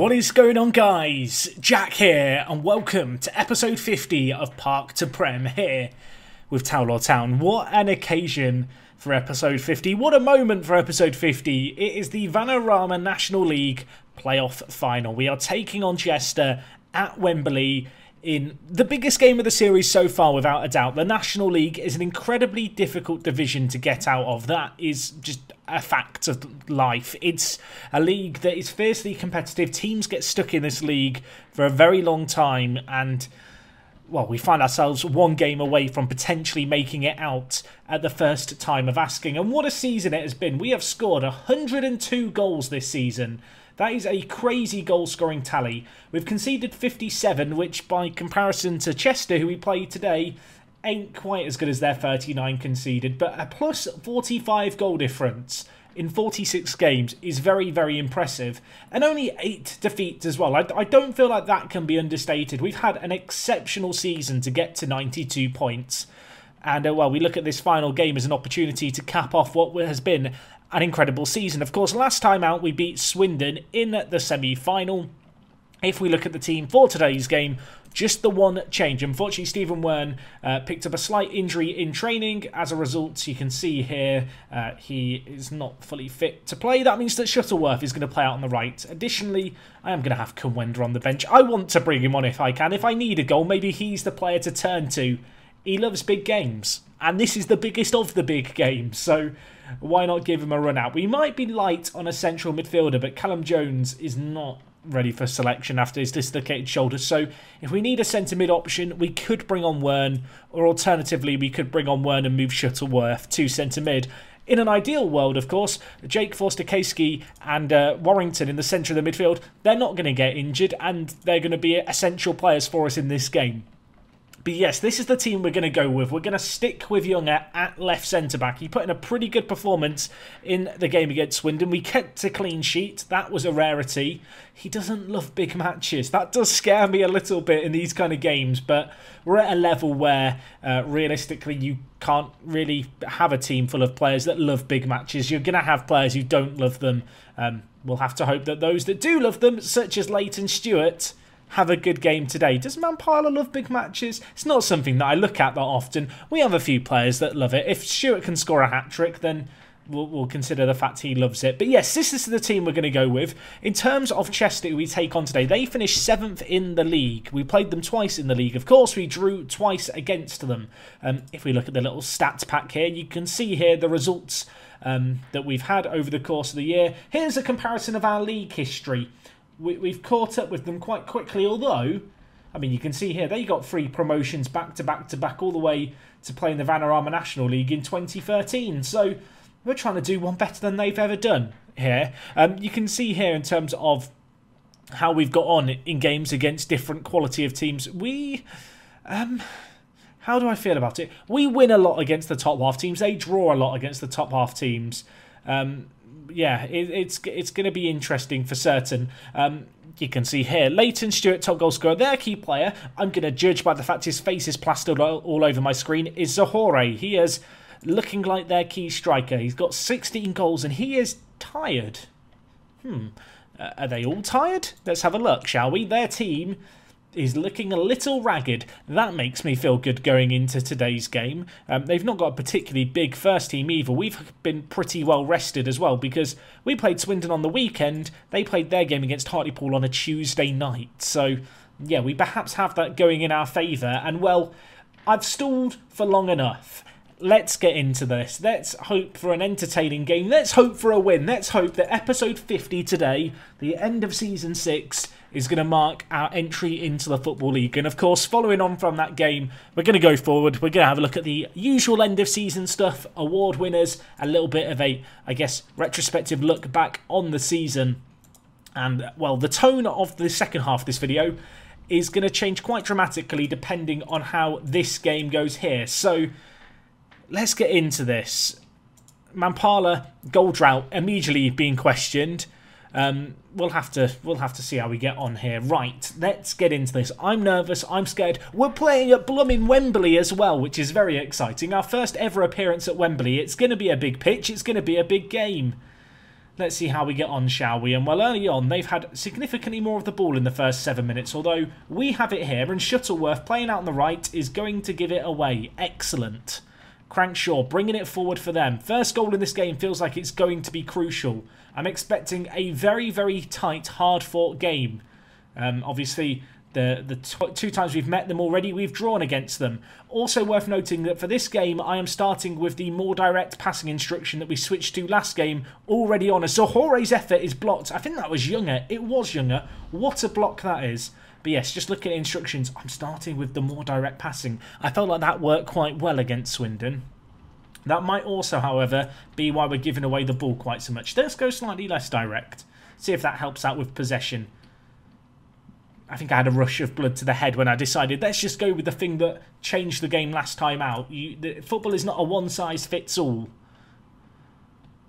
What is going on guys? Jack here and welcome to episode 50 of Park to Prem here with Tow Law Town. What an occasion for episode 50. What a moment for episode 50. It is the Vanarama National League playoff final. We are taking on Chester at Wembley in the biggest game of the series so far, without a doubt. The National League is an incredibly difficult division to get out of. That is just a fact of life. It's a league that is fiercely competitive. Teams get stuck in this league for a very long time, and well, we find ourselves one game away from potentially making it out at the first time of asking. And what a season it has been. We have scored 102 goals this season. That is a crazy goal scoring tally. We've conceded 57, which by comparison to Chester, who we played today, ain't quite as good as their 39 conceded, but a plus 45 goal difference in 46 games is very, very impressive. And only 8 defeats as well. I, I, don't feel like that can be understated. We've had an exceptional season to get to 92 points. And, uh, well, we look at this final game as an opportunity to cap off what has been an incredible season. Of course, last time out we beat Swindon in the semi-final. If we look at the team for today's game, just the one change. Unfortunately, Stephen Wern uh, picked up a slight injury in training. As a result, you can see here uh, he is not fully fit to play. That means that Shuttleworth is going to play out on the right. Additionally, I am going to have Kumwenda on the bench. I want to bring him on if I can. If I need a goal, maybe he's the player to turn to. He loves big games, and this is the biggest of the big games. So why not give him a run out? We might be light on a central midfielder, but Callum Jones is not ready for selection after his dislocated shoulder. So if we need a centre mid option, we could bring on Wern, or alternatively, we could bring on Wern and move Shuttleworth to centre mid. In an ideal world, of course, Jake Forster Caskey and uh, Warrington in the centre of the midfield, they're not going to get injured and they're going to be essential players for us in this game. But yes, this is the team we're going to go with. We're going to stick with Younger at left centre-back. He put in a pretty good performance in the game against Swindon. We kept a clean sheet. That was a rarity. He doesn't love big matches. That does scare me a little bit in these kind of games, but we're at a level where uh, realistically you can't really have a team full of players that love big matches. You're going to have players who don't love them. Um, we'll have to hope that those that do love them, such as Leighton Stewart, have a good game today. Does Mampala love big matches? It's not something that I look at that often. We have a few players that love it. If Stewart can score a hat trick, then we'll, we'll, consider the fact he loves it. But yes, this is the team we're going to go with. In terms of Chester, we take on today, they finished seventh in the league. We played them twice in the league. Of course, we drew twice against them. Um, if we look at the little stats pack here, you can see here the results um, that we've had over the course of the year. Here's a comparison of our league history we, have caught up with them quite quickly, although, I mean, you can see here, they got three promotions back to back to back all the way to playing the Vanarama National League in 2013. So we're trying to do one better than they've ever done here. Um, you can see here in terms of how we've got on in games against different quality of teams. We... Um, how do I feel about it? We win a lot against the top half teams. They draw a lot against the top half teams. Um, yeah, it, it's it's going to be interesting for certain. Um, you can see here, Leighton Stewart, top goal scorer, their key player. I'm going to judge by the fact his face is plastered all, all over my screen. Is Zohore? He is looking like their key striker. He's got 16 goals and he is tired. Hmm. Uh, are they all tired? Let's have a look, shall we? Their team is looking a little ragged. That makes me feel good going into today's game. Um, they've not got a particularly big first team either. We've been pretty well rested as well because we played Swindon on the weekend. They played their game against Hartlepool on a Tuesday night. So, yeah, we perhaps have that going in our favour. And, well, I've stalled for long enough let's get into this. Let's hope for an entertaining game. Let's hope for a win. Let's hope that episode 50 today, the end of season 6, is going to mark our entry into the Football League. And of course, following on from that game, we're going to go forward. We're going to have a look at the usual end of season stuff, award winners, a little bit of a, I guess, retrospective look back on the season. And, well, the tone of the second half of this video is going to change quite dramatically depending on how this game goes here. So, let's get into this. Mampala goal drought immediately being questioned. Um, we'll have to we'll have to see how we get on here. Right, let's get into this. I'm nervous. I'm scared. We're playing at Blooming Wembley as well, which is very exciting. Our first ever appearance at Wembley. It's going to be a big pitch. It's going to be a big game. Let's see how we get on, shall we? And well, early on, they've had significantly more of the ball in the first seven minutes, although we have it here, and Shuttleworth playing out on the right is going to give it away. Excellent. Crankshaw bringing it forward for them. First goal in this game feels like it's going to be crucial. I'm expecting a very, very tight, hard-fought game. Um, obviously, the, the two times we've met them already, we've drawn against them. Also worth noting that for this game, I am starting with the more direct passing instruction that we switched to last game already on. So Zohore's effort is blocked. I think that was Younger. It was Younger. What a block that is. But yes, just look at instructions. I'm starting with the more direct passing. I felt like that worked quite well against Swindon. That might also, however, be why we're giving away the ball quite so much. Let's go slightly less direct. See if that helps out with possession. I think I had a rush of blood to the head when I decided let's just go with the thing that changed the game last time out. You, the, football is not a one size fits all.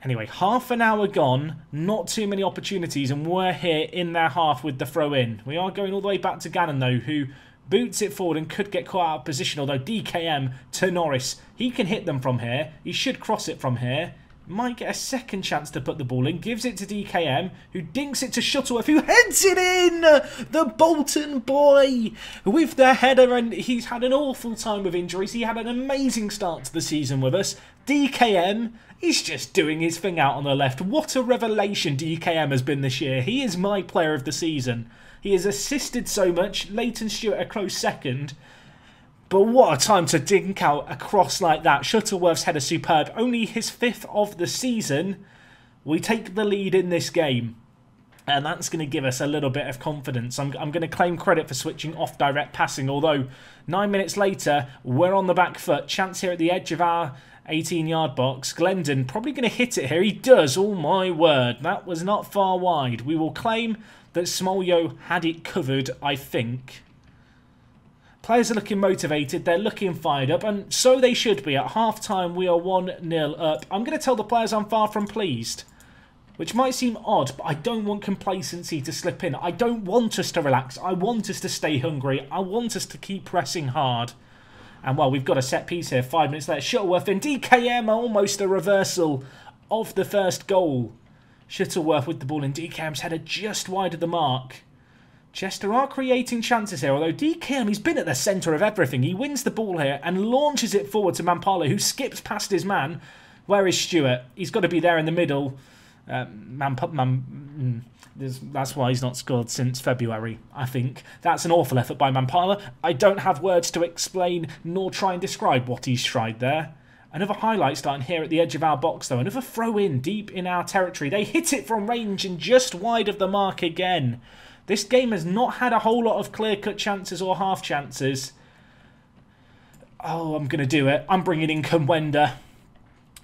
Anyway, half an hour gone, not too many opportunities, and we're here in their half with the throw in. We are going all the way back to Gannon though, who boots it forward and could get caught out of position, although DKM to Norris, he can hit them from here. He should cross it from here might get a second chance to put the ball in, gives it to DKM, who dinks it to Shuttleworth, who heads it in! The Bolton boy with the header, and he's had an awful time with injuries. He had an amazing start to the season with us. DKM is just doing his thing out on the left. What a revelation DKM has been this year. He is my player of the season. He has assisted so much. Leighton Stewart a close second. But what a time to dink out a cross like that. Shuttleworth's header superb. Only his fifth of the season. We take the lead in this game. And that's going to give us a little bit of confidence. I'm, I'm going to claim credit for switching off direct passing. Although, nine minutes later, we're on the back foot. Chance here at the edge of our 18-yard box. Glendon probably going to hit it here. He does. Oh, my word. That was not far wide. We will claim that Smolyo had it covered, I think. Players are looking motivated, they're looking fired up, and so they should be. At half time, we are 1 0 up. I'm going to tell the players I'm far from pleased, which might seem odd, but I don't want complacency to slip in. I don't want us to relax. I want us to stay hungry. I want us to keep pressing hard. And well, we've got a set piece here. Five minutes later, Shuttleworth and DKM almost a reversal of the first goal. Shuttleworth with the ball in DKM's header just wide of the mark. Chester are creating chances here, although DKM, he's been at the centre of everything. He wins the ball here and launches it forward to Mampala, who skips past his man. Where is Stewart? He's got to be there in the middle. Mm, that's why he's not scored since February, I think. That's an awful effort by Mampala. I don't have words to explain nor try and describe what he's tried there. Another highlight starting here at the edge of our box, though. Another throw in deep in our territory. They hit it from range and just wide of the mark again. This game has not had a whole lot of clear-cut chances or half chances. Oh, I'm going to do it. I'm bringing in Kumwenda.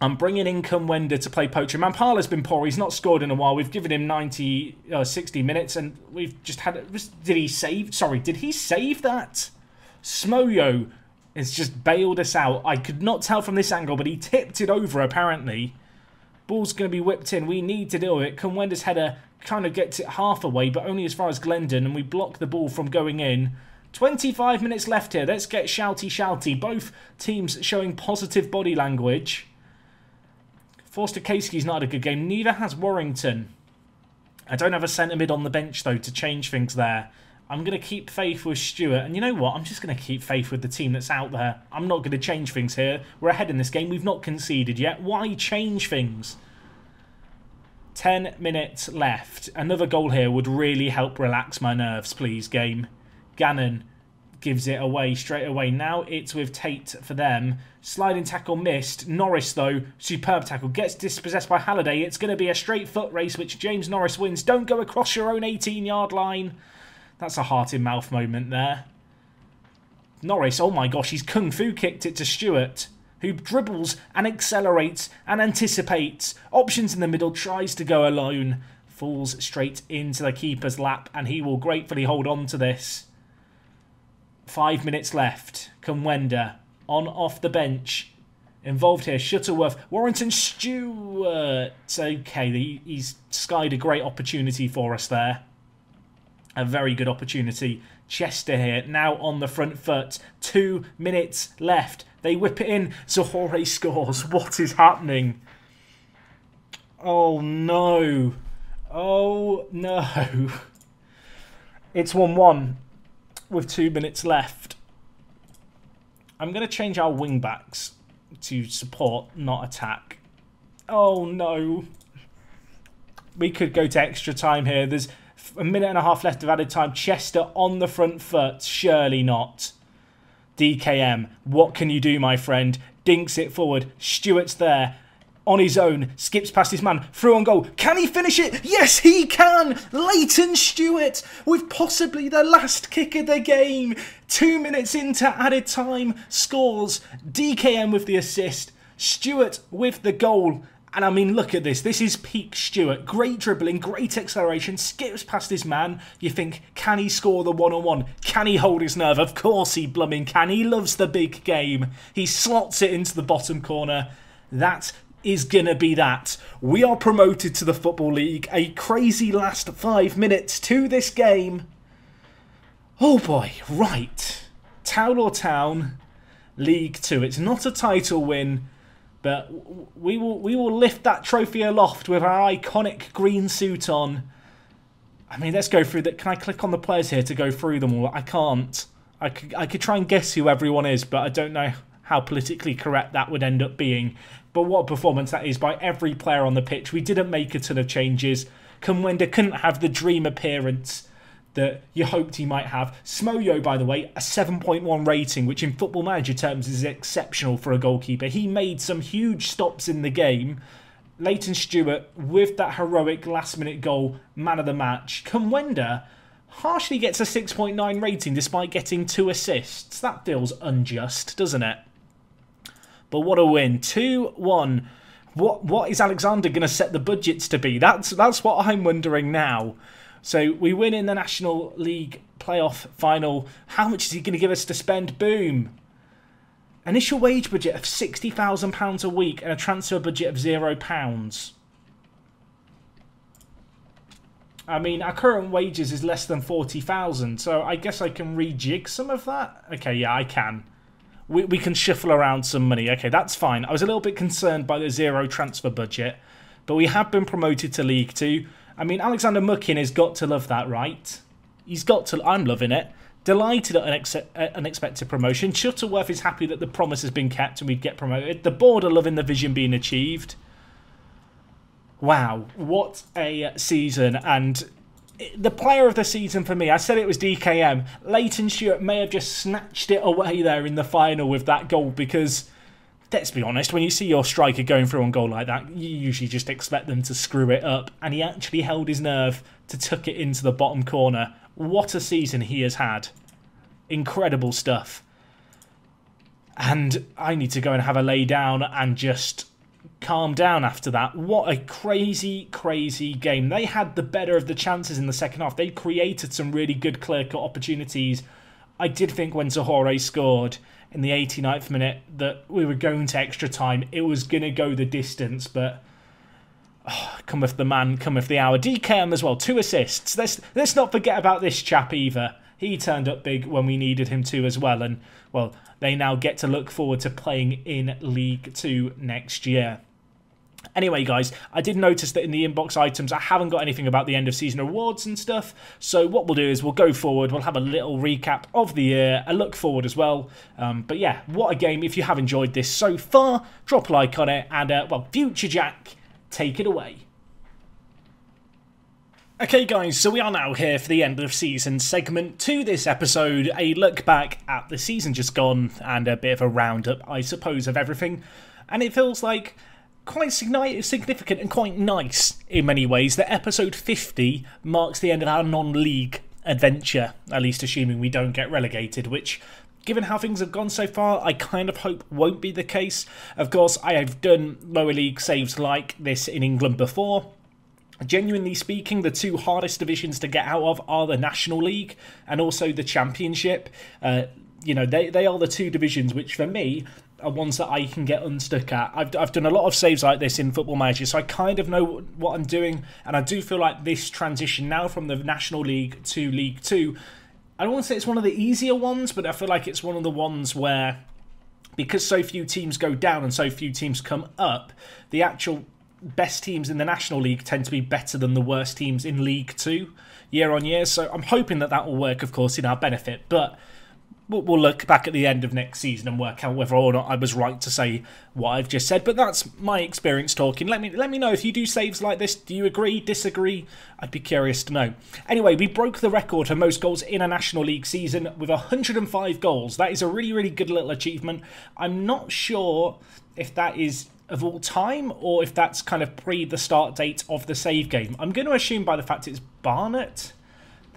I'm bringing in Kumwenda to play poacher. Mampala's been poor. He's not scored in a while. We've given him 90, uh, 60 minutes, and we've just had... Did he save? Sorry, did he save that? Smoyo has just bailed us out. I could not tell from this angle, but he tipped it over, apparently. Ball's going to be whipped in. We need to do it. Kumwenda's header kind of gets it half away, but only as far as Glendon, and we block the ball from going in. 25 minutes left here. Let's get shouty shouty. Both teams showing positive body language. Forster Caskey's not had a good game. Neither has Warrington. I don't have a centre mid on the bench, though, to change things there. I'm going to keep faith with Stewart. And you know what? I'm just going to keep faith with the team that's out there. I'm not going to change things here. We're ahead in this game. We've not conceded yet. Why change things? 10 minutes left. Another goal here would really help relax my nerves, please, game. Gannon gives it away straight away. Now it's with Tate for them. Sliding tackle missed. Norris, though, superb tackle. Gets dispossessed by Halliday. It's going to be a straight foot race, which James Norris wins. Don't go across your own 18-yard line. That's a heart-in-mouth moment there. Norris, oh my gosh, he's kung fu kicked it to Stewart who dribbles and accelerates and anticipates. Options in the middle, tries to go alone, falls straight into the keeper's lap, and he will gratefully hold on to this. Five minutes left. Kumwenda on off the bench. Involved here, Shuttleworth, Warrington Stewart. Okay, he's skied a great opportunity for us there. A very good opportunity. Chester here, now on the front foot. Two minutes left. They whip it in. Zohore scores. What is happening? Oh no. Oh no. It's 1 1 with two minutes left. I'm going to change our wing backs to support, not attack. Oh no. We could go to extra time here. There's a minute and a half left of added time. Chester on the front foot. Surely not. DKM, what can you do, my friend? Dinks it forward. Stewart's there on his own, skips past his man, through on goal. Can he finish it? Yes, he can! Leighton Stewart with possibly the last kick of the game. Two minutes into added time, scores. DKM with the assist. Stewart with the goal. And I mean, look at this. This is peak Stewart. Great dribbling, great acceleration, skips past his man. You think, can he score the one on one? Can he hold his nerve? Of course he blooming can. He loves the big game. He slots it into the bottom corner. That is gonna be that. We are promoted to the Football League. A crazy last five minutes to this game. Oh boy, right. Tow Law Town, League Two. It's not a title win, but we will we will lift that trophy aloft with our iconic green suit on. I mean, let's go through that. Can I click on the players here to go through them all? I can't. I could, I could try and guess who everyone is, but I don't know how politically correct that would end up being. But what performance that is by every player on the pitch. We didn't make a ton of changes. Kumwenda couldn't have the dream appearance that you hoped he might have. Smoyo, by the way, a 7.1 rating, which in football manager terms is exceptional for a goalkeeper. He made some huge stops in the game. Leighton Stewart, with that heroic last minute goal, man of the match. Kumwenda harshly gets a 6.9 rating despite getting two assists. That feels unjust, doesn't it? But what a win. 2-1. What what is Alexander going to set the budgets to be? That's that's what I'm wondering now. So we win in the National League playoff final. How much is he going to give us to spend? Boom. Initial wage budget of £60,000 a week and a transfer budget of £0. I mean, our current wages is less than 40,000, so I guess I can rejig some of that. Okay, yeah, I can we, we can shuffle around some money. Okay, that's fine. I was a little bit concerned by the zero transfer budget, but we have been promoted to League Two. I mean, Alexander Mukin has got to love that, right? He's got to. I'm loving it. Delighted at an unexpected promotion. Shuttleworth is happy that the promise has been kept and we'd get promoted. The board are loving the vision being achieved. Wow, what a season. And the player of the season for me, I said it was DKM. Leighton Stewart may have just snatched it away there in the final with that goal because, let's be honest, when you see your striker going through on goal like that, you usually just expect them to screw it up. And he actually held his nerve to tuck it into the bottom corner. What a season he has had. Incredible stuff. And I need to go and have a lay down and just calm down after that. What a crazy, crazy game. They had the better of the chances in the second half. They created some really good clear-cut opportunities. I did think when Zohore scored in the 89th minute that we were going to extra time. It was going to go the distance, but... Ah, oh, cometh the man, cometh the hour. DKM as well, two assists. Let's, let's not forget about this chap either. He turned up big when we needed him to as well. And, well, they now get to look forward to playing in League Two next year. Anyway, guys, I did notice that in the inbox items, I haven't got anything about the end of season awards and stuff. So what we'll do is we'll go forward. We'll have a little recap of the year, a look forward as well. Um, but yeah, what a game. If you have enjoyed this so far, drop a like on it. And, uh, well, Future Jack, take it away. Okay guys, so we are now here for the end of season segment to this episode, a look back at the season just gone and a bit of a roundup, I suppose, of everything. And it feels like quite significant and quite nice in many ways that episode 50 marks the end of our non-league adventure, at least assuming we don't get relegated, which given how things have gone so far, I kind of hope won't be the case. Of course, I have done lower league saves like this in England before, Genuinely speaking, the two hardest divisions to get out of are the National League and also the Championship. Uh, you know, they, they are the two divisions which, for me, are ones that I can get unstuck at. I've, I've done a lot of saves like this in Football Manager, so I kind of know what I'm doing. And I do feel like this transition now from the National League to League Two, I don't want to say it's one of the easier ones, but I feel like it's one of the ones where, because so few teams go down and so few teams come up, the actual best teams in the National League tend to be better than the worst teams in League Two year on year. So I'm hoping that that will work, of course, in our benefit. But we'll look back at the end of next season and work out whether or not I was right to say what I've just said. But that's my experience talking. Let me let me know if you do saves like this. Do you agree? Disagree? I'd be curious to know. Anyway, we broke the record for most goals in a National League season with 105 goals. That is a really really good little achievement. I'm not sure if that is of all time or if that's kind of pre the start date of the save game. I'm going to assume by the fact it's Barnet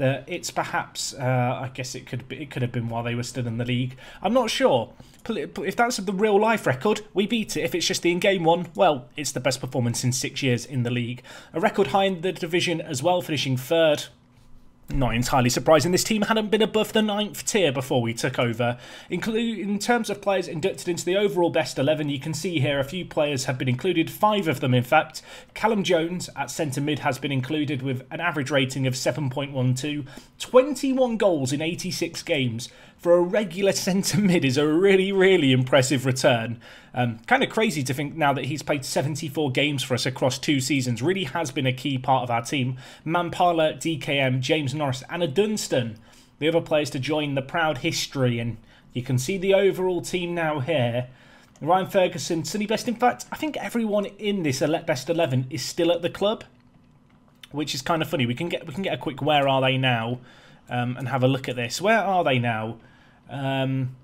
that it's perhaps uh, I guess it could be, it could have been while they were still in the league. I'm not sure. If that's the real life record, we beat it. If it's just the in-game one, well, it's the best performance in six years in the league. A record high in the division as well, finishing third not entirely surprising, this team hadn't been above the ninth tier before we took over. in terms of players inducted into the overall best 11, you can see here a few players have been included, five of them in fact. Callum Jones at centre mid has been included with an average rating of 7.12, 21 goals in 86 games for a regular centre mid is a really, really impressive return. Um, kind of crazy to think now that he's played 74 games for us across two seasons. Really has been a key part of our team. Mampala, DKM, James Norris, Anna Dunstan, the other players to join the proud history. And you can see the overall team now here. Ryan Ferguson, Sonny Best. In fact, I think everyone in this best 11 is still at the club, which is kind of funny. We can get we can get a quick where are they now, um, and have a look at this. Where are they now? Um,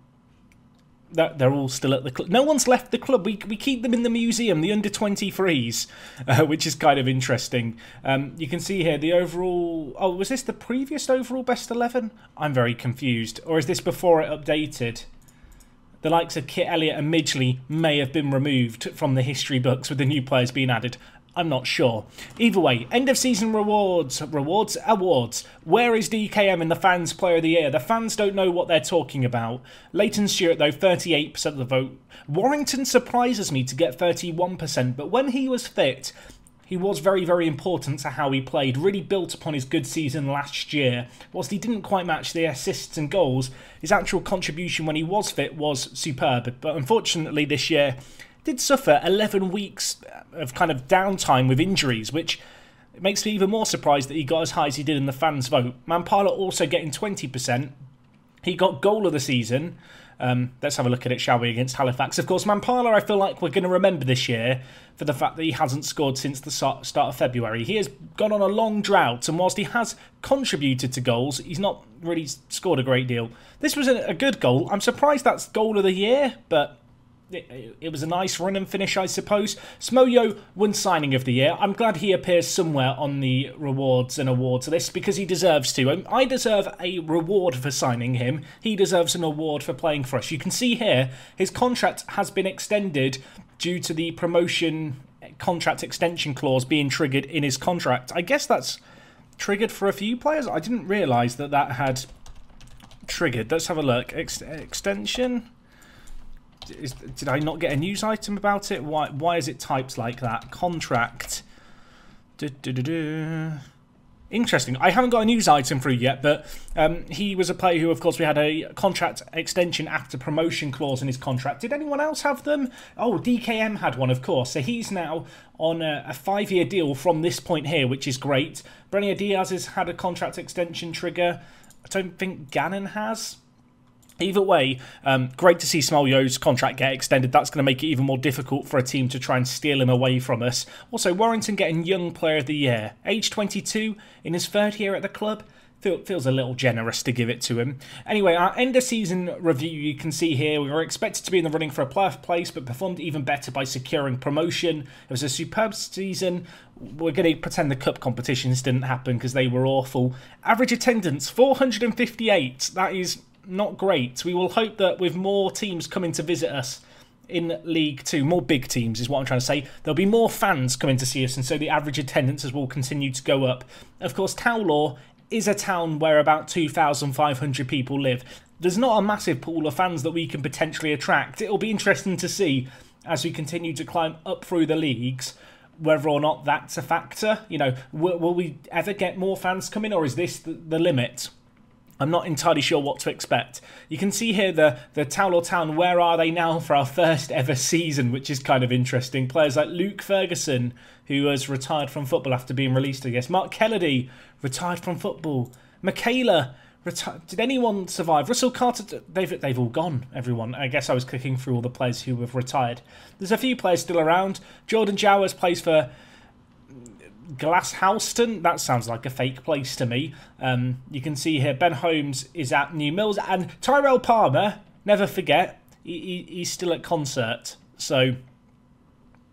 they're all still at the club. No one's left the club. We, we keep them in the museum, the under 23s, uh, which is kind of interesting. Um, you can see here the overall. Oh, was this the previous overall best 11? I'm very confused. Or is this before it updated? The likes of Kit Elliott and Midgley may have been removed from the history books with the new players being added. I'm not sure. Either way, end of season rewards, rewards, awards. Where is DKM in the fans player of the year? The fans don't know what they're talking about. Leighton Stewart, though, 38% of the vote. Warrington surprises me to get 31%, but when he was fit, he was very, very important to how he played, really built upon his good season last year. Whilst he didn't quite match the assists and goals, his actual contribution when he was fit was superb. But unfortunately, this year, did suffer 11 weeks of kind of downtime with injuries, which makes me even more surprised that he got as high as he did in the fans' vote. Mampala also getting 20%. He got goal of the season. Um, let's have a look at it, shall we, against Halifax. Of course, Mampala, I feel like we're going to remember this year for the fact that he hasn't scored since the start of February. He has gone on a long drought, and whilst he has contributed to goals, he's not really scored a great deal. This was a, a good goal. I'm surprised that's goal of the year, but it, was a nice run and finish, I suppose. Smoyo won signing of the year. I'm glad he appears somewhere on the rewards and awards list because he deserves to. Um, I deserve a reward for signing him. He deserves an award for playing for us. You can see here his contract has been extended due to the promotion contract extension clause being triggered in his contract. I guess that's triggered for a few players. I didn't realise that that had triggered. Let's have a look. Ex extension is, did I not get a news item about it? Why why is it typed like that? Contract. Du, du, du, Interesting. I haven't got a news item through yet, but um, he was a player who, of course, we had a contract extension after promotion clause in his contract. Did anyone else have them? Oh, DKM had one, of course. So he's now on a, a five-year deal from this point here, which is great. Brenia Diaz has had a contract extension trigger. I don't think Gannon has. Either way, um, great to see Smolio's contract get extended. That's going to make it even more difficult for a team to try and steal him away from us. Also, Warrington getting Young Player of the Year. Age 22, in his third year at the club. Feels a little generous to give it to him. Anyway, our end of season review you can see here. We were expected to be in the running for a playoff place, but performed even better by securing promotion. It was a superb season. We're going to pretend the cup competitions didn't happen because they were awful. Average attendance 458. That is not great. We will hope that with more teams coming to visit us in League Two, more big teams is what I'm trying to say. There'll be more fans coming to see us, and so the average attendances will continue to go up. Of course, Tow Law is a town where about 2,500 people live. There's not a massive pool of fans that we can potentially attract. It'll be interesting to see as we continue to climb up through the leagues whether or not that's a factor. You know, will, will we ever get more fans coming, or is this the, the limit? I'm not entirely sure what to expect. You can see here the the Tow Law Town. Where are they now for our first ever season, which is kind of interesting. Players like Luke Ferguson, who has retired from football after being released, I guess. Mark Kennedy retired from football. Michaela retired. Did anyone survive? Russell Carter. They've they've all gone. Everyone. I guess I was clicking through all the players who have retired. There's a few players still around. Jordan Jowers plays for Glasshoughton. That sounds like a fake place to me. Um, you can see here Ben Holmes is at New Mills and Tyrell Palmer. Never forget, he, he, he's still at Consett. So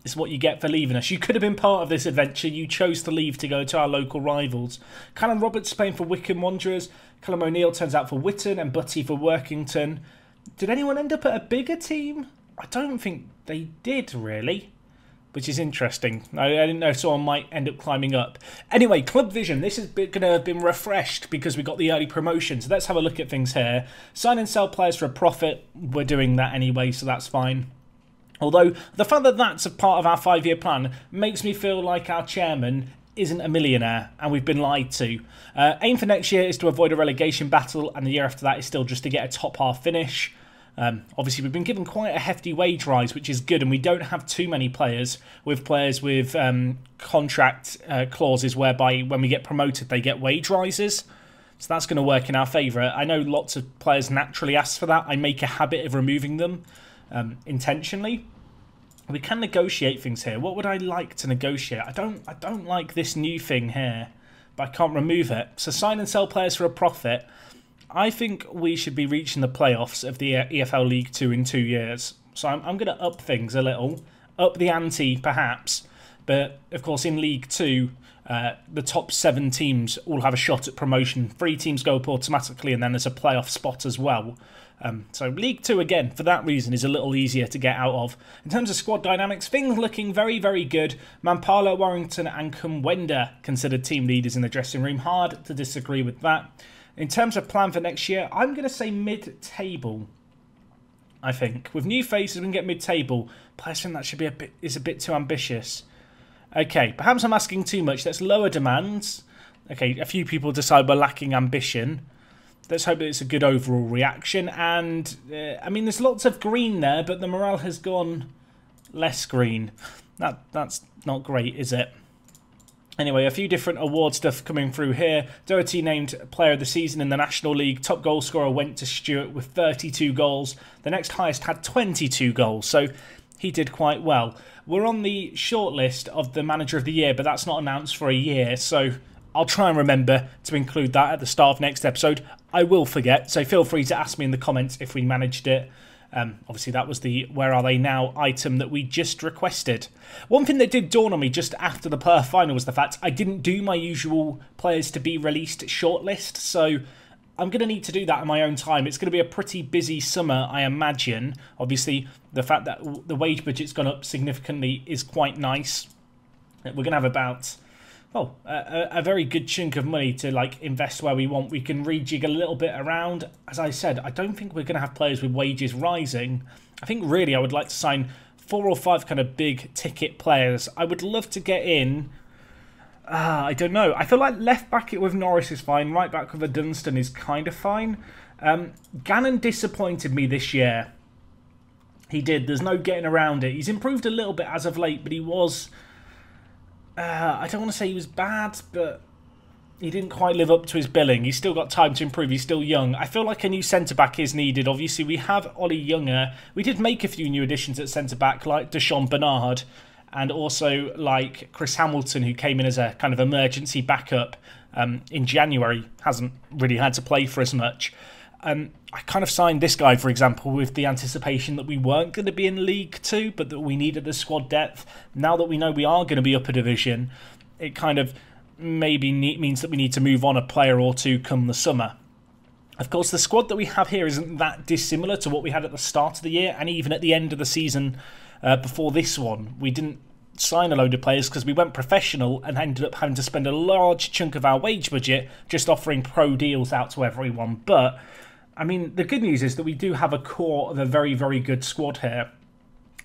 it's what you get for leaving us. You could have been part of this adventure. You chose to leave to go to our local rivals. Callum Roberts playing for Wickham Wanderers. Callum O'Neill turns out for Witten and Butty for Workington. Did anyone end up at a bigger team? I don't think they did, really which is interesting. I, I, didn't know someone might end up climbing up. Anyway, Club Vision, this is going to have been refreshed because we got the early promotion. So let's have a look at things here. Sign and sell players for a profit. We're doing that anyway, so that's fine. Although the fact that that's a part of our five-year plan makes me feel like our chairman isn't a millionaire and we've been lied to. Uh, aim for next year is to avoid a relegation battle and the year after that is still just to get a top half finish. Um, obviously, we've been given quite a hefty wage rise, which is good, and we don't have too many players with players with um, contract uh, clauses whereby when we get promoted, they get wage rises. So that's going to work in our favour. I know lots of players naturally ask for that. I make a habit of removing them um, intentionally. We can negotiate things here. What would I like to negotiate? I don't. I don't like this new thing here, but I can't remove it. So sign and sell players for a profit. I think we should be reaching the playoffs of the EFL League Two in two years. So I'm, I'm going to up things a little, up the ante perhaps. But of course, in League Two, uh, the top seven teams all have a shot at promotion. Three teams go up automatically, and then there's a playoff spot as well. Um, so League Two again, for that reason, is a little easier to get out of. In terms of squad dynamics, things looking very, very good. Mampala, Warrington, and Kumwenda considered team leaders in the dressing room. Hard to disagree with that. In terms of plan for next year, I'm going to say mid-table. I think with new faces we can get mid-table, but I think that should be a bit is a bit too ambitious. Okay, perhaps I'm asking too much. Let's lower demands. Okay, a few people decide we're lacking ambition. Let's hope that it's a good overall reaction. And uh, I mean, there's lots of green there, but the morale has gone less green. That that's not great, is it? Anyway, a few different award stuff coming through here. Doherty named Player of the Season in the National League. Top goal scorer went to Stewart with 32 goals. The next highest had 22 goals, so he did quite well. We're on the shortlist of the Manager of the Year, but that's not announced for a year, so I'll try and remember to include that at the start of next episode. I will forget, so feel free to ask me in the comments if we managed it. Um, obviously, that was the Where Are They Now item that we just requested. One thing that did dawn on me just after the Perth final was the fact I didn't do my usual players to be released shortlist, so I'm going to need to do that in my own time. It's going to be a pretty busy summer, I imagine. Obviously, the fact that the wage budget's gone up significantly is quite nice. We're going to have about oh, a, a, very good chunk of money to like invest where we want. We can rejig a little bit around. As I said, I don't think we're going to have players with wages rising. I think really I would like to sign four or five kind of big ticket players. I would love to get in. Uh, I don't know. I feel like left back with Norris is fine. Right back with a Dunstan is kind of fine. Um, Gannon disappointed me this year. He did. There's no getting around it. He's improved a little bit as of late, but he was uh, I don't want to say he was bad, but he didn't quite live up to his billing. He's still got time to improve. He's still young. I feel like a new centre back is needed. Obviously, we have Ollie Younger. We did make a few new additions at centre back, like Deshaun Bernard, and also like Chris Hamilton, who came in as a kind of emergency backup um, in January. Hasn't really had to play for as much. Um, I kind of signed this guy, for example, with the anticipation that we weren't going to be in League Two, but that we needed the squad depth. Now that we know we are going to be up a division, it kind of maybe means that we need to move on a player or two come the summer. Of course, the squad that we have here isn't that dissimilar to what we had at the start of the year, and even at the end of the season uh, before this one. We didn't sign a load of players because we went professional and ended up having to spend a large chunk of our wage budget just offering pro deals out to everyone. But I mean, the good news is that we do have a core of a very, very good squad here.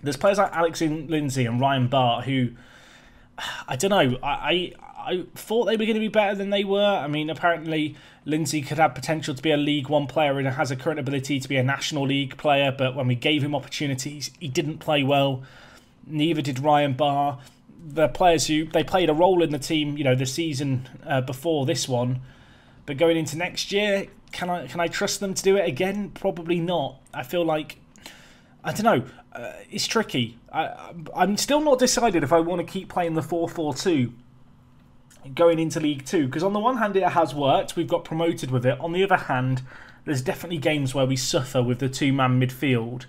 There's players like Alex Lindsay and Ryan Bart who, I don't know, I, I thought they were going to be better than they were. I mean, apparently Lindsay could have potential to be a League One player and has a current ability to be a National League player, but when we gave him opportunities, he didn't play well. Neither did Ryan Barr. The players who they played a role in the team, you know, the season uh, before this one, but going into next year, can I can I trust them to do it again? Probably not. I feel like I don't know. Uh, it's tricky. I, I'm still not decided if I want to keep playing the 4-4-2 going into League Two because on the one hand it has worked. We've got promoted with it. On the other hand, there's definitely games where we suffer with the two-man midfield.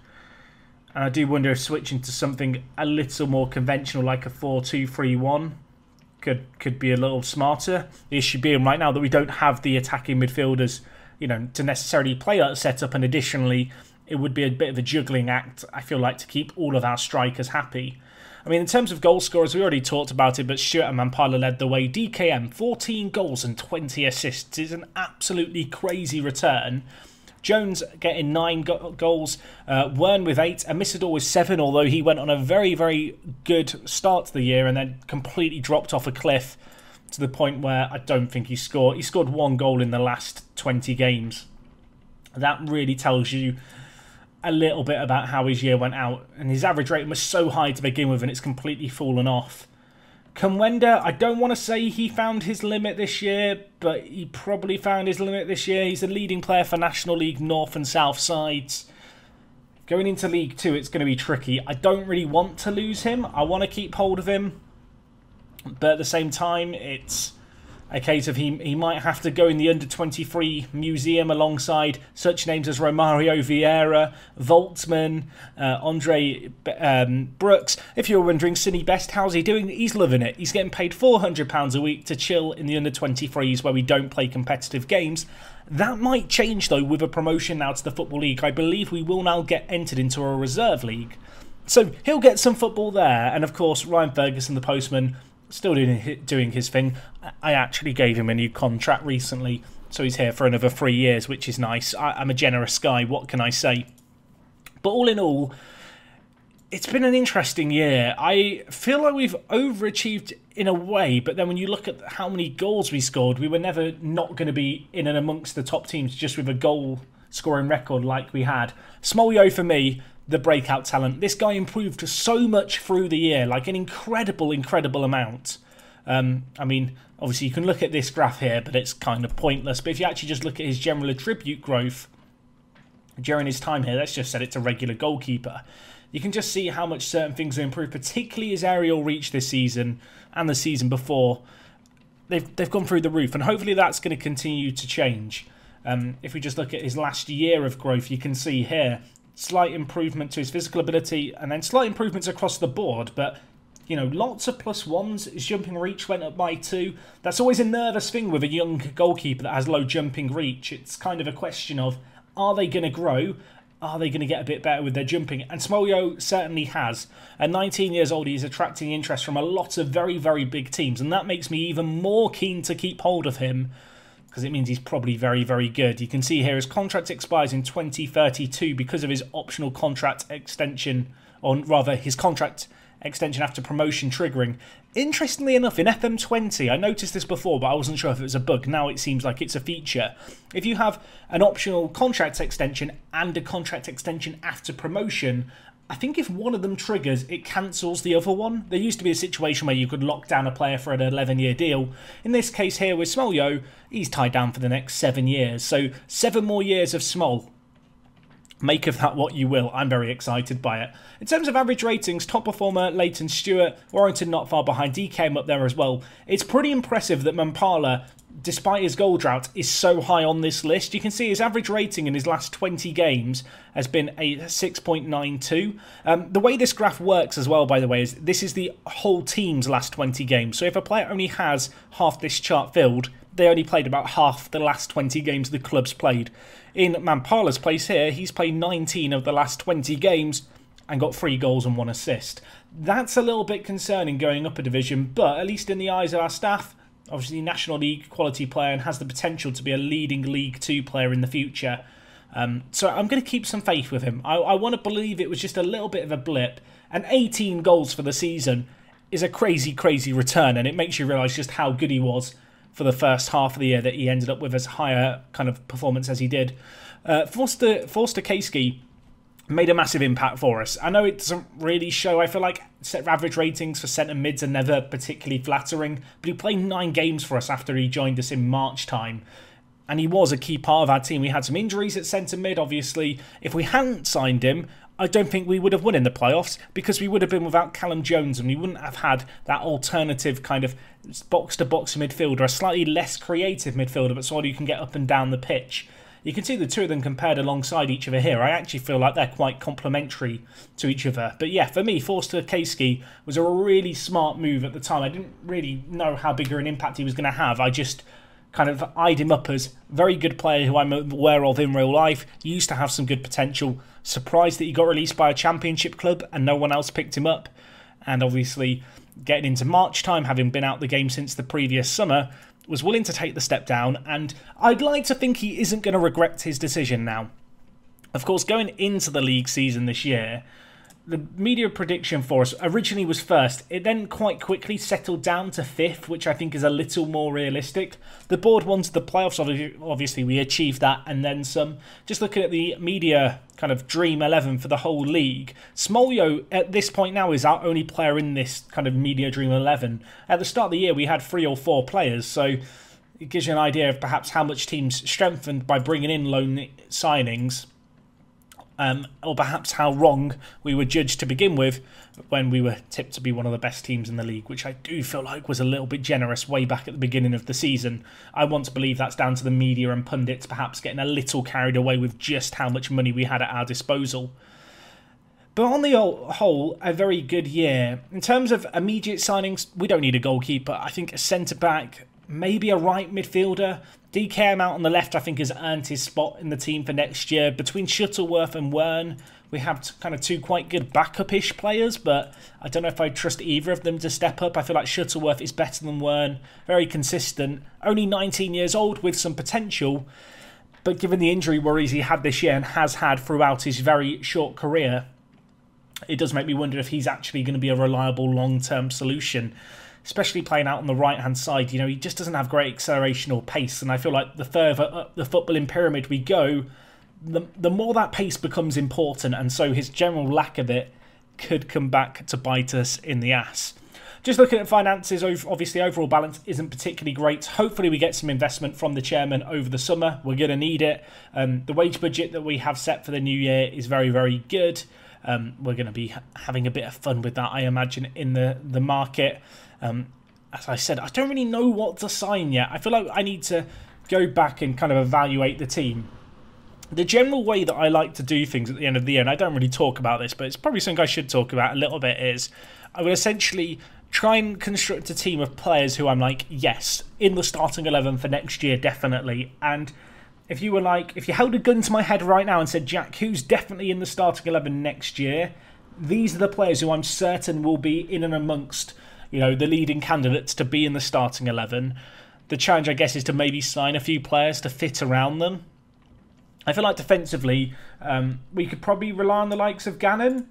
And I do wonder if switching to something a little more conventional, like a 4-2-3-1, could could be a little smarter. The issue being right now that we don't have the attacking midfielders, you know, to necessarily play that setup, and additionally, it would be a bit of a juggling act. I feel like to keep all of our strikers happy. I mean, in terms of goal scorers, we already talked about it, but Stewart and Mampala led the way. DKM, 14 goals and 20 assists is an absolutely crazy return. Jones getting nine go- goals, uh, Wern with eight, and Misador with seven, although he went on a very, very good start to the year and then completely dropped off a cliff to the point where I don't think he scored. He scored one goal in the last 20 games. That really tells you a little bit about how his year went out. And his average rating was so high to begin with, and it's completely fallen off. Kumwenda, I don't want to say he found his limit this year, but he probably found his limit this year. He's the leading player for National League North and South sides. Going into League 2, it's going to be tricky. I don't really want to lose him. I want to keep hold of him. But at the same time, it's a case of he, he might have to go in the under 23 museum alongside such names as Romario Vieira, Voltman, uh, Andre um, Brooks. If you're wondering, Sonny Best, how's he doing? He's loving it. He's getting paid £400 a week to chill in the under 23s where we don't play competitive games. That might change though with a promotion now to the Football League. I believe we will now get entered into a reserve league. So he'll get some football there, and of course Ryan Ferguson, the postman, still doing doing his thing. I actually gave him a new contract recently, so he's here for another three years, which is nice. I, am a generous guy. What can I say? But all in all, it's been an interesting year. I feel like we've overachieved in a way, but then when you look at how many goals we scored, we were never not going to be in and amongst the top teams just with a goal scoring record like we had. Smolyo for me the breakout talent. This guy improved so much through the year, like an incredible, incredible amount. Um, I mean, obviously you can look at this graph here, but it's kind of pointless. But if you actually just look at his general attribute growth during his time here, let's just set it to regular goalkeeper. You can just see how much certain things have improved, particularly his aerial reach this season and the season before. They've, they've gone through the roof, and hopefully that's going to continue to change. Um, if we just look at his last year of growth, you can see here slight improvement to his physical ability, and then slight improvements across the board. But you know, lots of plus ones. His jumping reach went up by two. That's always a nervous thing with a young goalkeeper that has low jumping reach. It's kind of a question of are they going to grow? Are they going to get a bit better with their jumping? And Smolyo certainly has. At 19 years old, he's attracting interest from a lot of very, very big teams, and that makes me even more keen to keep hold of him because it means he's probably very, very good. You can see here his contract expires in 2032 because of his optional contract extension, or rather his contract extension after promotion triggering. Interestingly enough, in FM20, I noticed this before, but I wasn't sure if it was a bug. Now it seems like it's a feature. If you have an optional contract extension and a contract extension after promotion, I think if one of them triggers, it cancels the other one. There used to be a situation where you could lock down a player for an 11 year deal. In this case here with Smolyo, he's tied down for the next seven years. So seven more years of Smol. Make of that what you will. I'm very excited by it. In terms of average ratings, top performer Leighton Stewart, Warrington not far behind, D came up there as well. It's pretty impressive that Mampala despite his goal drought, is so high on this list. You can see his average rating in his last 20 games has been a 6.92. Um, the way this graph works as well, by the way, is this is the whole team's last 20 games. So if a player only has half this chart filled, they only played about half the last 20 games the club's played. In Mampala's place here, he's played 19 of the last 20 games and got three goals and one assist. That's a little bit concerning going up a division, but at least in the eyes of our staff, obviously National League quality player and has the potential to be a leading League Two player in the future. Um, so I'm going to keep some faith with him. I, I want to believe it was just a little bit of a blip. And 18 goals for the season is a crazy, crazy return, and it makes you realise just how good he was for the first half of the year that he ended up with as higher kind of performance as he did. Uh, Forster Forster Caskey made a massive impact for us. I know it doesn't really show. I feel like set average ratings for centre mids are never particularly flattering, but he played nine games for us after he joined us in March time. And he was a key part of our team. We had some injuries at centre mid, obviously. If we hadn't signed him, I don't think we would have won in the playoffs because we would have been without Callum Jones and we wouldn't have had that alternative kind of box to box midfielder, a slightly less creative midfielder, but someone who can get up and down the pitch. You can see the two of them compared alongside each other here. I actually feel like they're quite complementary to each other. But yeah, for me, Forster Caskey was a really smart move at the time. I didn't really know how big an impact he was going to have. I just kind of eyed him up as very good player who I'm aware of in real life. He used to have some good potential. Surprised that he got released by a championship club and no one else picked him up. And obviously, getting into March time, having been out the game since the previous summer, was willing to take the step down, and I'd like to think he isn't going to regret his decision now. Of course, going into the league season this year, the media prediction for us originally was first. It then quite quickly settled down to fifth, which I think is a little more realistic. The board wanted the playoffs, obviously, we achieved that and then some. Just looking at the media kind of dream 11 for the whole league, Smolio at this point now is our only player in this kind of media dream 11. At the start of the year, we had three or four players, so it gives you an idea of perhaps how much teams strengthened by bringing in loan signings um, or perhaps how wrong we were judged to begin with when we were tipped to be one of the best teams in the league, which I do feel like was a little bit generous way back at the beginning of the season. I want to believe that's down to the media and pundits perhaps getting a little carried away with just how much money we had at our disposal. But on the whole, a very good year. In terms of immediate signings, we don't need a goalkeeper. I think a centre back, maybe a right midfielder. DKM out on the left, I think, has earned his spot in the team for next year. Between Shuttleworth and Wern, we have kind of two quite good backup-ish players, but I don't know if I trust either of them to step up. I feel like Shuttleworth is better than Wern, very consistent, only 19 years old with some potential, but given the injury worries he had this year and has had throughout his very short career, it does make me wonder if he's actually going to be a reliable long-term solution especially playing out on the right hand side. You know, he just doesn't have great acceleration or pace, and I feel like the further up the footballing pyramid we go, the the more that pace becomes important, and so his general lack of it could come back to bite us in the ass. Just looking at finances, obviously overall balance isn't particularly great. Hopefully we get some investment from the chairman over the summer. We're going to need it. Um, the wage budget that we have set for the new year is very, very good. Um, we're going to be having a bit of fun with that, I imagine, in the, the market. Um, as I said, I don't really know what to sign yet. I feel like I need to go back and kind of evaluate the team. The general way that I like to do things at the end of the year, and I don't really talk about this, but it's probably something I should talk about a little bit, is I would essentially try and construct a team of players who I'm like, yes, in the starting 11 for next year, definitely. And if you were like, if you held a gun to my head right now and said, Jack, who's definitely in the starting 11 next year? These are the players who I'm certain will be in and amongst you know, the leading candidates to be in the starting 11. The challenge, I guess, is to maybe sign a few players to fit around them. I feel like defensively, um, we could probably rely on the likes of Gannon.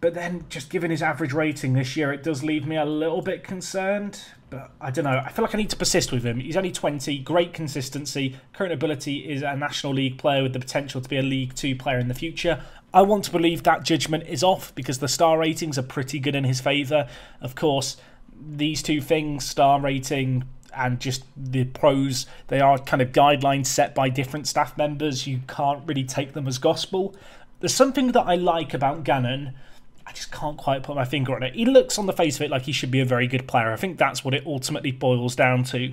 But then, just given his average rating this year, it does leave me a little bit concerned. But I don't know. I feel like I need to persist with him. He's only 20, great consistency. Current ability is a National League player with the potential to be a League Two player in the future. I want to believe that judgment is off because the star ratings are pretty good in his favour. Of course, these two things, star rating and just the pros, they are kind of guidelines set by different staff members. You can't really take them as gospel. There's something that I like about Gannon. I just can't quite put my finger on it. He looks on the face of it like he should be a very good player. I think that's what it ultimately boils down to.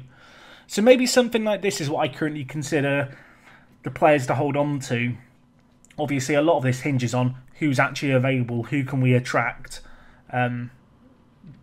So maybe something like this is what I currently consider the players to hold on to obviously a lot of this hinges on who's actually available, who can we attract. Um,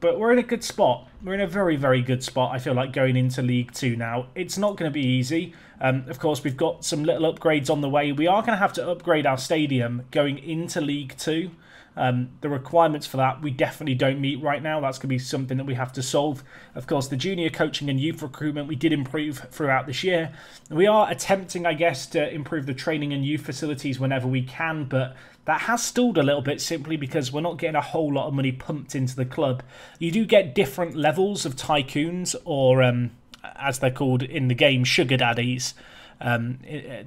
but we're in a good spot. We're in a very, very good spot, I feel like, going into League Two now. It's not going to be easy. Um, of course, we've got some little upgrades on the way. We are going to have to upgrade our stadium going into League Two. Um, the requirements for that we definitely don't meet right now. That's going to be something that we have to solve. Of course, the junior coaching and youth recruitment we did improve throughout this year. We are attempting, I guess, to improve the training and youth facilities whenever we can, but that has stalled a little bit simply because we're not getting a whole lot of money pumped into the club. You do get different levels of tycoons, or um, as they're called in the game, sugar daddies. Um,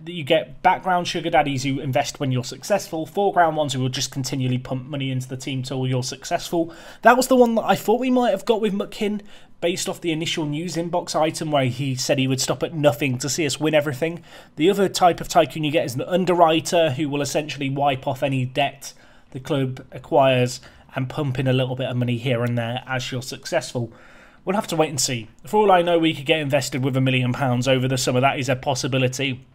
you get background sugar daddies who invest when you're successful, foreground ones who will just continually pump money into the team till you're successful. That was the one that I thought we might have got with McKinn based off the initial news inbox item where he said he would stop at nothing to see us win everything. The other type of tycoon you get is an underwriter who will essentially wipe off any debt the club acquires and pump in a little bit of money here and there as you're successful. We'll have to wait and see. For all I know, we could get invested with a million pounds over the summer. That is a possibility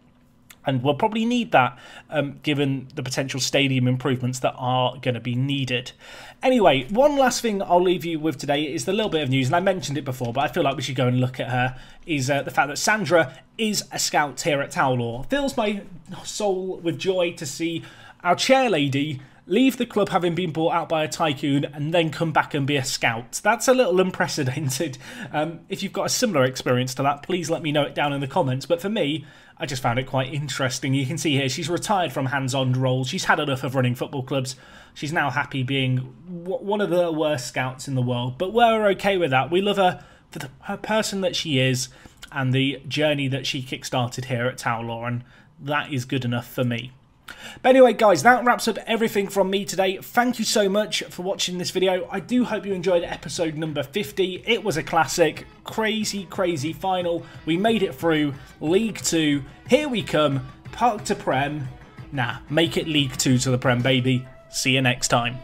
and we'll probably need that um, given the potential stadium improvements that are going to be needed. Anyway, one last thing I'll leave you with today is the little bit of news, and I mentioned it before, but I feel like we should go and look at her, is uh, the fact that Sandra is a scout here at Tow Law. Fills my soul with joy to see our chair lady leave the club having been bought out by a tycoon and then come back and be a scout. That's a little unprecedented. Um, if you've got a similar experience to that, please let me know it down in the comments. But for me, I just found it quite interesting. You can see here she's retired from hands-on roles. She's had enough of running football clubs. She's now happy being one of the worst scouts in the world. But we're okay with that. We love her for the, her person that she is and the journey that she kickstarted here at Tow Law, and that is good enough for me. But anyway, guys, that wraps up everything from me today. Thank you so much for watching this video. I do hope you enjoyed episode number 50. It was a classic, crazy, crazy final. We made it through League 2. Here we come, Park to Prem. Nah, make it League 2 to the Prem, baby. See you next time.